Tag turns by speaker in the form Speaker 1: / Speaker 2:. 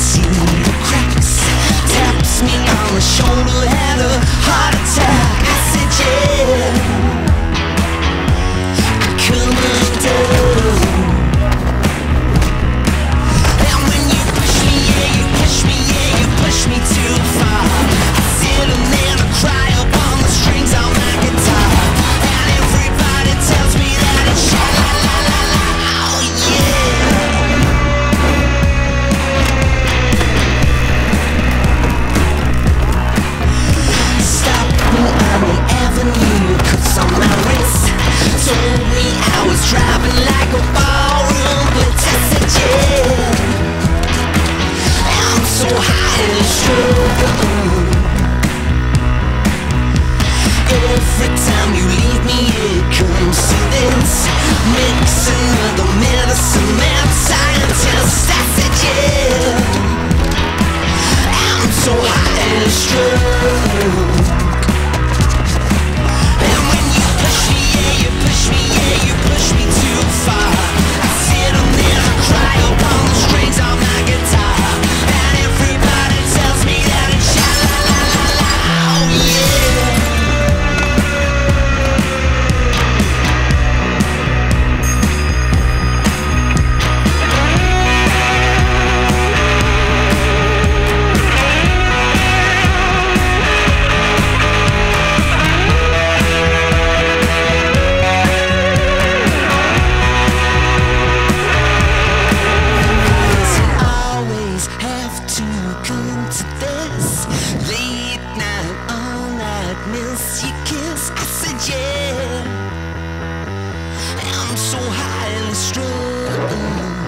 Speaker 1: see the cracks. Taps me on the shoulder, had a heart attack. Every time you leave me it comes to this Mix another medicine, mad scientist you kiss. I said, yeah. I'm so high and strung.